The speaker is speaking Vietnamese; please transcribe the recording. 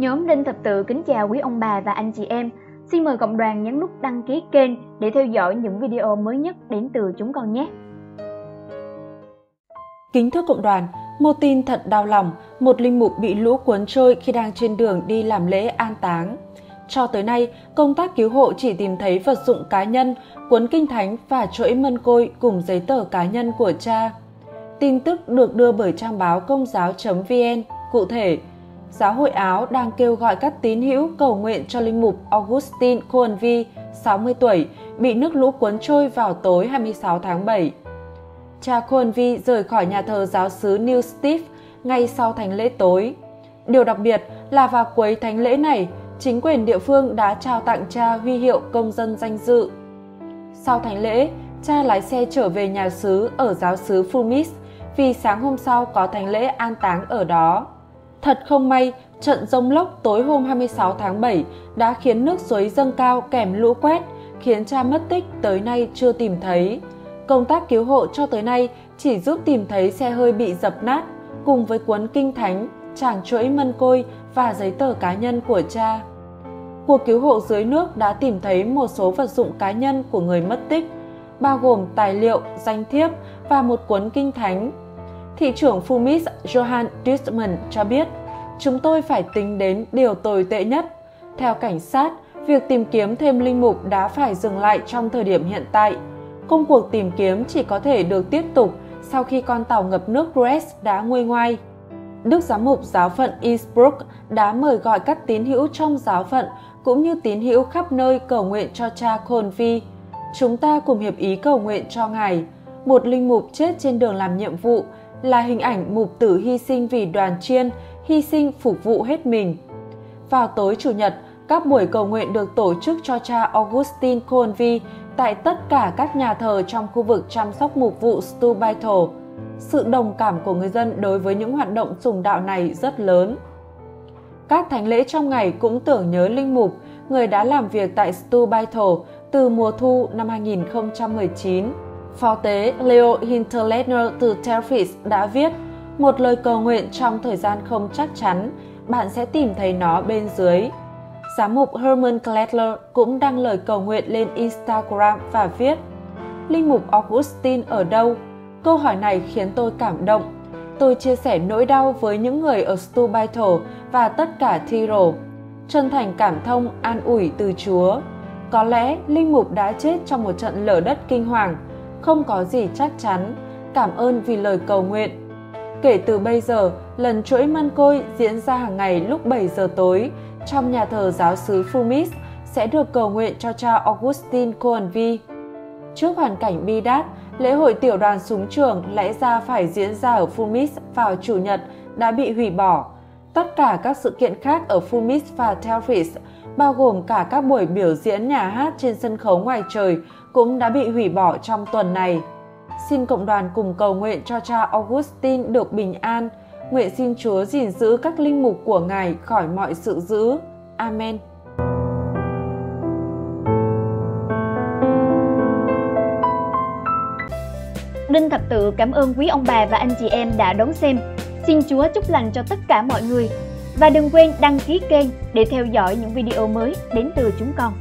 Nhóm Đinh Thập Tự kính chào quý ông bà và anh chị em. Xin mời cộng đoàn nhấn nút đăng ký kênh để theo dõi những video mới nhất đến từ chúng con nhé. Kính thưa cộng đoàn, một tin thật đau lòng, một linh mục bị lũ cuốn trôi khi đang trên đường đi làm lễ an táng. Cho tới nay, công tác cứu hộ chỉ tìm thấy vật dụng cá nhân, cuốn kinh thánh và chuỗi mân côi cùng giấy tờ cá nhân của cha. Tin tức được đưa bởi trang báo công giáo.vn. Cụ thể, Giáo hội Áo đang kêu gọi các tín hữu cầu nguyện cho linh mục Augustine Coenvi, 60 tuổi, bị nước lũ cuốn trôi vào tối 26 tháng 7. Cha Coenvi rời khỏi nhà thờ giáo xứ New Steve ngay sau thánh lễ tối. Điều đặc biệt là vào cuối thánh lễ này, chính quyền địa phương đã trao tặng cha huy hiệu công dân danh dự. Sau thánh lễ, cha lái xe trở về nhà xứ ở giáo xứ Fumis vì sáng hôm sau có thánh lễ an táng ở đó. Thật không may, trận rông lốc tối hôm 26 tháng 7 đã khiến nước suối dâng cao kèm lũ quét, khiến cha mất tích tới nay chưa tìm thấy. Công tác cứu hộ cho tới nay chỉ giúp tìm thấy xe hơi bị dập nát cùng với cuốn kinh thánh, tràng chuỗi mân côi và giấy tờ cá nhân của cha. Cuộc cứu hộ dưới nước đã tìm thấy một số vật dụng cá nhân của người mất tích, bao gồm tài liệu, danh thiếp và một cuốn kinh thánh. Thị trưởng Fumis Johan Duisman cho biết, chúng tôi phải tính đến điều tồi tệ nhất. Theo cảnh sát, việc tìm kiếm thêm linh mục đã phải dừng lại trong thời điểm hiện tại. Công cuộc tìm kiếm chỉ có thể được tiếp tục sau khi con tàu ngập nước Gres đã nguôi ngoai. Đức Giám mục giáo phận Innsbruck đã mời gọi các tín hữu trong giáo phận cũng như tín hữu khắp nơi cầu nguyện cho cha Convi. Chúng ta cùng hiệp ý cầu nguyện cho Ngài. Một linh mục chết trên đường làm nhiệm vụ là hình ảnh mục tử hy sinh vì đoàn chiên, hy sinh phục vụ hết mình. Vào tối Chủ nhật, các buổi cầu nguyện được tổ chức cho cha Augustine Colvi tại tất cả các nhà thờ trong khu vực chăm sóc mục vụ Stubaital. Sự đồng cảm của người dân đối với những hoạt động sùng đạo này rất lớn. Các thánh lễ trong ngày cũng tưởng nhớ linh mục, người đã làm việc tại Stubaital từ mùa thu năm 2019. Phó tế Leo Hinterletner từ Telfis đã viết một lời cầu nguyện trong thời gian không chắc chắn, bạn sẽ tìm thấy nó bên dưới. Giám mục Herman Klettler cũng đăng lời cầu nguyện lên Instagram và viết Linh mục Augustine ở đâu? Câu hỏi này khiến tôi cảm động. Tôi chia sẻ nỗi đau với những người ở Stubaital và tất cả Tyrol. Chân thành cảm thông, an ủi từ Chúa. Có lẽ Linh mục đã chết trong một trận lở đất kinh hoàng, không có gì chắc chắn. Cảm ơn vì lời cầu nguyện. Kể từ bây giờ, lần chuỗi măn côi diễn ra hàng ngày lúc 7 giờ tối trong nhà thờ giáo xứ Fumis sẽ được cầu nguyện cho cha Augustine Coenvi. Trước hoàn cảnh bi đát, lễ hội tiểu đoàn súng trường lẽ ra phải diễn ra ở Fumis vào Chủ nhật đã bị hủy bỏ. Tất cả các sự kiện khác ở Fumis và Telfis, bao gồm cả các buổi biểu diễn nhà hát trên sân khấu ngoài trời, cũng đã bị hủy bỏ trong tuần này. Xin cộng đoàn cùng cầu nguyện cho cha Augustine được bình an, nguyện xin Chúa gìn giữ các linh mục của Ngài khỏi mọi sự dữ. Amen. Đinh Thập Tự cảm ơn quý ông bà và anh chị em đã đón xem. Xin Chúa chúc lành cho tất cả mọi người. Và đừng quên đăng ký kênh để theo dõi những video mới đến từ chúng con.